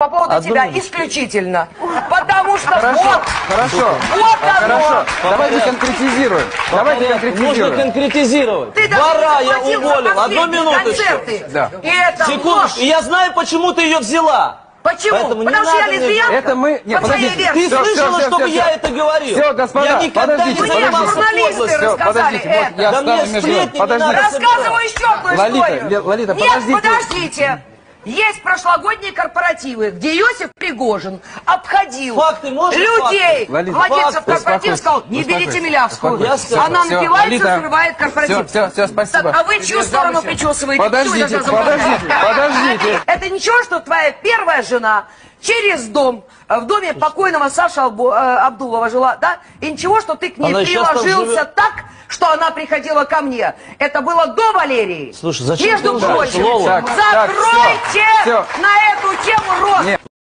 по поводу Одну тебя минуту. исключительно. Потому что Хорошо, вот, хорошо, вот оно. хорошо. Давайте конкретизируем. Давайте Можно конкретизируем. конкретизировать. Ты даже я заплатил за уволил. Одну последние минуточку. концерты. Да. И это Секундочку. И я знаю, почему ты ее взяла. Почему? Поэтому не Потому что я надо мне- лесбиянка? Это мы- нет, По подождите. версии. Ты Всё, слышала, всё, чтобы всё, я всё. это говорил? Всё, господа, я никогда подождите, не Мне занимался журналисты подлостью. Всё, рассказали подождите, вот это. я Да мне между сплетни не надо. Рассказываю еще одну Лолита, историю. Ле- Лолита, Нет, подождите. подождите. Есть прошлогодние корпоративы, где Иосиф Пригожин обходил Факты можно людей, факты? Лолита, владельцев факты. корпоратива, сказал, не берите Милявскую. Она Всё, напивается, срывает корпоратив. Всё, всё, всё, спасибо. Так, а вы чью сторону причесываете? Подождите, подождите, подождите. Это ничего, что твоя первая жена через дом, э, в доме покойного Саши Албу- э, Абдулова жила, да? И ничего, что ты к ней Она приложился так, что она приходила ко мне. Это было до Валерии. Слушай, зачем Между прочим, Лола? Так, так, закройте всё. на эту тему рот. Нет.